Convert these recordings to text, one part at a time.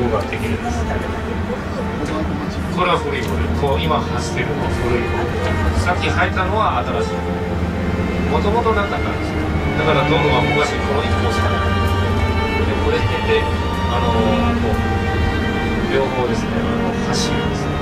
工学的ですこれは古いこれ今走ってるの古いさっき履いたのは新しいもともとなかったんですだから道路は昔この1個しかないでこれってあの、両方ですねあの走るですね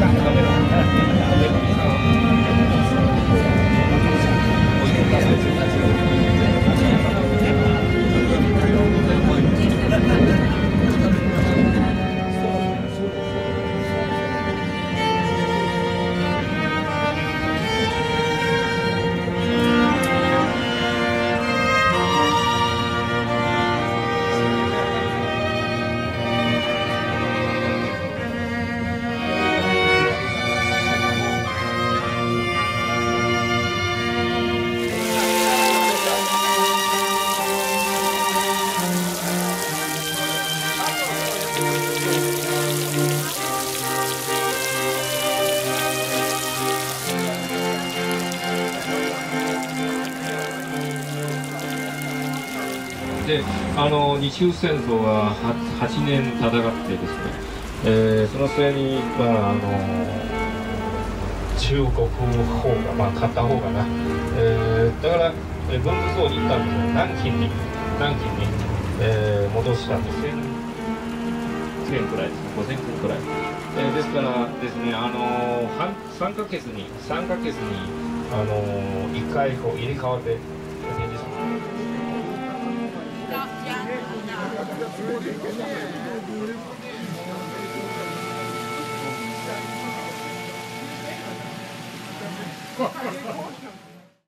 yung であの日中戦争は 8, 8年戦ってですね、えー、その末に、まあ、あの中国方が、まあ、勝った方がな、えー、だから、えー、軍部層に行ったんですね。南京に南京に、えー、戻したんです1000くらいですね5000くくらい、えー、ですからですねあの3ヶ月に3ヶ月にあの1回こう入れ替わって Ha ha ha!